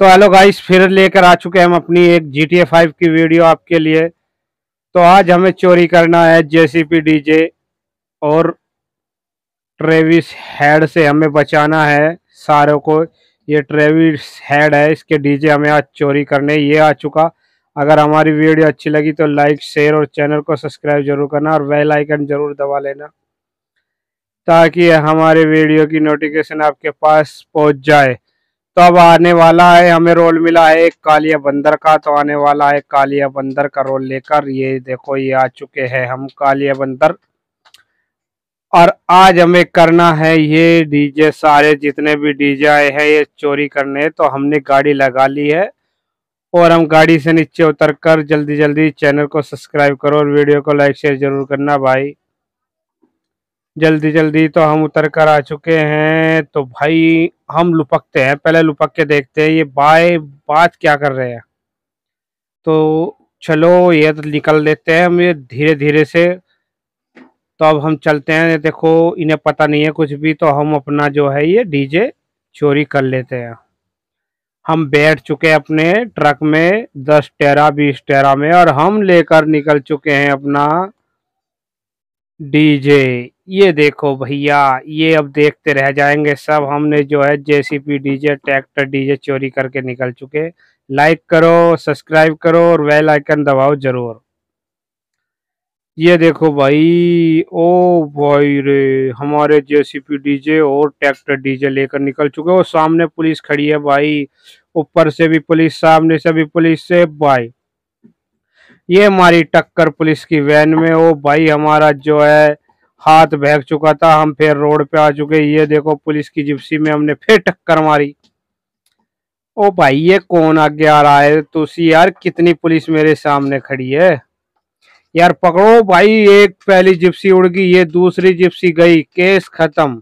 तो hello guys, फिर लेकर आ चुके हैं हम अपनी एक जी टी फाइव की वीडियो आपके लिए। तो आज हमें चोरी करना है जेसीपी डीजे और ट्रेविस हेड से हमें बचाना है सारों को। ये ट्रेविस हेड है, इसके डीजे हमें आज चोरी करने, ये आ चुका। अगर हमारी वीडियो अच्छी लगी तो लाइक शेयर और चैनल को सब्सक्राइब ज़रूर करना और बेल आइकन ज़रूर दबा लेना ताकि हमारे वीडियो की नोटिफिकेशन आपके पास पहुँच जाए। तो अब आने वाला है, हमें रोल मिला है एक कालिया बंदर का तो आने वाला है कालिया बंदर का रोल लेकर। ये देखो, ये आ चुके हैं हम कालिया बंदर। और आज हमें करना है ये डीजे, सारे जितने भी डीजे आए हैं ये चोरी करने तो हमने गाड़ी लगा ली है। और हम गाड़ी से नीचे उतर कर जल्दी जल्दी चैनल को सब्सक्राइब करो और वीडियो को लाइक, शेयर ज़रूर करना भाई। जल्दी जल्दी तो हम उतर कर आ चुके हैं। तो भाई, हम लुपकते हैं। पहले लुपक के देखते हैं, ये बाय, बात क्या कर रहे हैं? तो चलो, ये तो निकल लेते हैं हम ये धीरे धीरे से। तो अब हम चलते हैं। देखो, इन्हें पता नहीं है कुछ भी तो हम अपना जो है ये डीजे चोरी कर लेते हैं। हम बैठ चुके हैं अपने ट्रक में, दस टेरा, बीस टेरा में, और हम लेकर निकल चुके हैं अपना डीजे। ये देखो भैया, ये अब देखते रह जाएँगे सब। हमने जो है जेसीपी डीजे ट्रैक्टर डीजे चोरी करके निकल चुके। लाइक करो सब्सक्राइब करो और वेल आइकन दबाओ ज़रूर। ये देखो भाई, ओ भाई रे, हमारे जेसीपी डीजे और ट्रैक्टर डीजे लेकर निकल चुके और सामने पुलिस खड़ी है भाई। ऊपर से भी पुलिस, सामने से भी पुलिस से भाई। ये हमारी टक्कर पुलिस की वैन में, ओ भाई हमारा जो है हाथ बहक चुका था, हम फिर रोड पे आ चुके। ये देखो, पुलिस की जिप्सी में हमने फिर टक्कर मारी। ओ भाई, ये कौन आगे आ रहा है? तो यार, कितनी पुलिस मेरे सामने खड़ी है? यार, पकड़ो भाई, एक पहली जिप्सी उड़ गई, ये दूसरी जिप्सी गई, केस खत्म।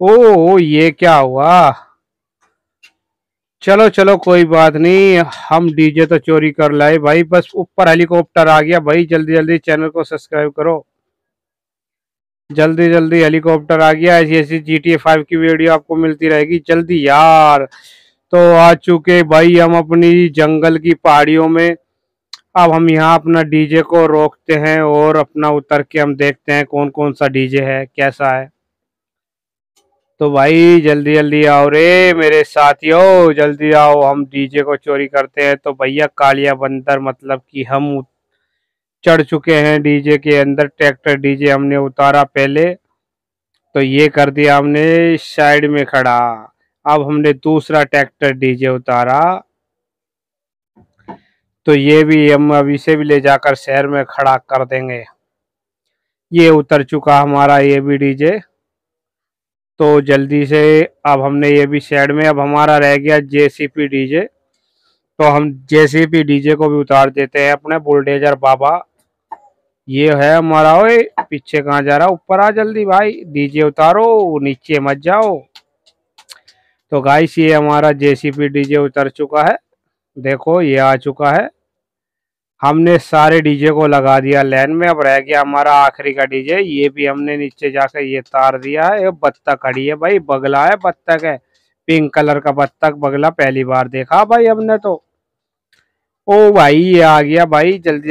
ओ ये क्या हुआ? चलो चलो, कोई बात नहीं, हम डीजे तो चोरी कर लाए। भाई, बस ऊपर हेलीकॉप्टर आ गया। भाई, जल्दी जल्दी चैनल को सब्सक्राइब करो। जल्दी जल्दी हेलीकॉप्टर आ गया। ऐसी ऐसी जी टी फाइव की वीडियो आपको मिलती रहेगी। जल्दी यार। तो आ चुके भाई हम अपनी जंगल की पहाड़ियों में। अब हम यहाँ अपना डीजे को रोकते हैं और अपना उतर के हम देखते हैं कौन कौन सा डीजे है, कैसा है। तो भाई जल्दी जल्दी आओ रे मेरे साथियों। जल्दी आओ, हम डीजे को चोरी करते हैं। तो भैया कालिया बंदर मतलब कि हम चढ़ चुके हैं डीजे के अंदर ट्रैक्टर डीजे हमने उतारा पहले। तो ये कर दिया हमने साइड में खड़ा। अब हमने दूसरा ट्रैक्टर डीजे उतारा। तो ये भी हम अब इसे भी ले जाकर शहर में खड़ा कर देंगे। ये उतर चुका हमारा ये भी डीजे तो जल्दी से अब हमने ये भी साइड में, अब हमारा रह गया जेसीपी डीजे तो हम जेसीपी डीजे को भी उतार देते हैं अपने बुलडेजर बाबा। ये है हमारा, ओए, पीछे कहाँ जा रहा ऊपर आ जल्दी भाई डीजे उतारो, नीचे मत जाओ। तो गाइस ये हमारा जेसीपी डीजे उतर चुका है। देखो, ये आ चुका है। हमने सारे डीजे को लगा दिया लाइन में, अब रह गया हमारा आखिरी का डीजे ये भी हमने नीचे जाकर ये तार दिया है। बत्तख खड़ी है भाई, बगला है, बत्तख है। पिंक कलर का बत्तख बगला, पहली बार देखा भाई हमने तो। ओ भाई, ये आ गया भाई, जल्दी